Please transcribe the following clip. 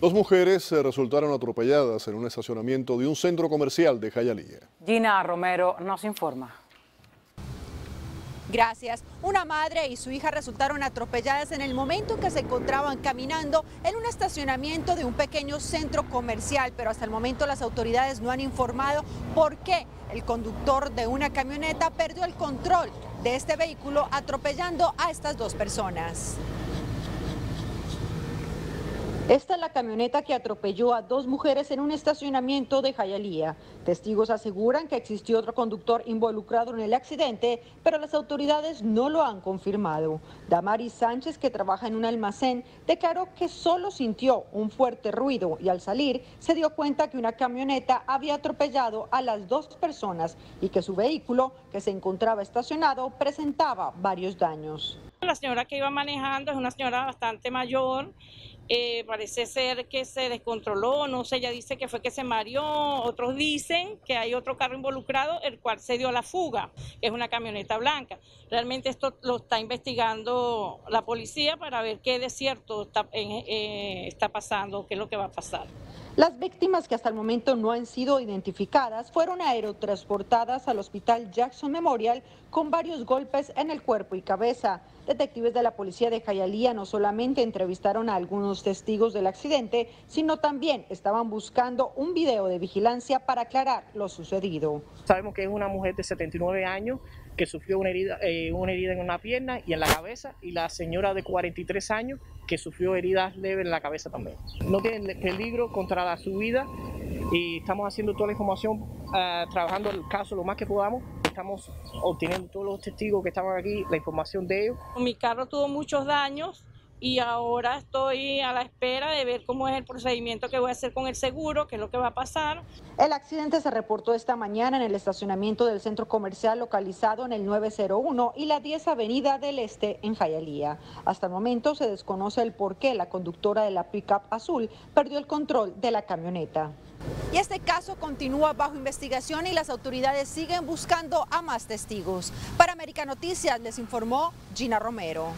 Dos mujeres eh, resultaron atropelladas en un estacionamiento de un centro comercial de Jayalía. Gina Romero nos informa. Gracias. Una madre y su hija resultaron atropelladas en el momento que se encontraban caminando en un estacionamiento de un pequeño centro comercial, pero hasta el momento las autoridades no han informado por qué el conductor de una camioneta perdió el control de este vehículo atropellando a estas dos personas. Esta es la camioneta que atropelló a dos mujeres en un estacionamiento de Jayalía. Testigos aseguran que existió otro conductor involucrado en el accidente, pero las autoridades no lo han confirmado. Damaris Sánchez, que trabaja en un almacén, declaró que solo sintió un fuerte ruido y al salir se dio cuenta que una camioneta había atropellado a las dos personas y que su vehículo, que se encontraba estacionado, presentaba varios daños. La señora que iba manejando es una señora bastante mayor eh, parece ser que se descontroló, no sé, ella dice que fue que se mareó, otros dicen que hay otro carro involucrado, el cual se dio a la fuga, que es una camioneta blanca. Realmente esto lo está investigando la policía para ver qué desierto está, eh, está pasando, qué es lo que va a pasar. Las víctimas que hasta el momento no han sido identificadas fueron aerotransportadas al hospital Jackson Memorial con varios golpes en el cuerpo y cabeza. Detectives de la policía de Jayalía no solamente entrevistaron a algunos testigos del accidente, sino también estaban buscando un video de vigilancia para aclarar lo sucedido. Sabemos que es una mujer de 79 años que sufrió una herida, eh, una herida en una pierna y en la cabeza, y la señora de 43 años que sufrió heridas leves en la cabeza también. No tiene peligro contra su vida y estamos haciendo toda la información, uh, trabajando el caso lo más que podamos. Estamos obteniendo todos los testigos que estaban aquí, la información de ellos. Mi carro tuvo muchos daños y ahora estoy a la espera de ver cómo es el procedimiento que voy a hacer con el seguro, qué es lo que va a pasar. El accidente se reportó esta mañana en el estacionamiento del centro comercial localizado en el 901 y la 10 Avenida del Este en Jayalía. Hasta el momento se desconoce el por qué la conductora de la pickup azul perdió el control de la camioneta. Y este caso continúa bajo investigación y las autoridades siguen buscando a más testigos. Para América Noticias les informó Gina Romero.